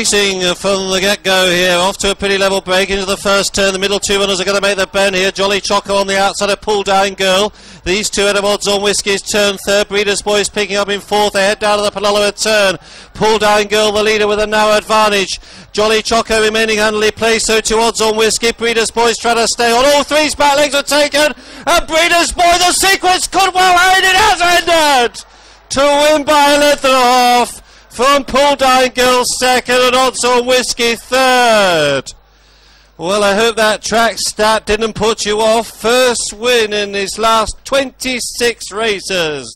Racing from the get-go here, off to a pretty level break into the first turn. The middle two runners are going to make the bend here. Jolly Choco on the outside, a pull down girl. These two at Oddson Whiskey's turn third. Breeders Boys picking up in fourth. They head down to the Paloloa turn. Pull down girl, the leader with a narrow advantage. Jolly Choco remaining handily placed, so two Oddson Whiskey. Breeders Boys trying to stay on. All three's back legs are taken. And Breeders Boy, the sequence could well end. It has ended to win by a length and a half from Pull Down Girl second and on Whiskey third. Well, I hope that track stat didn't put you off. First win in his last 26 races.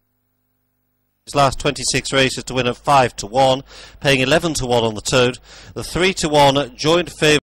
His last 26 races to win at 5 to 1, paying 11 to 1 on the tote. The 3 to 1 joint favourite.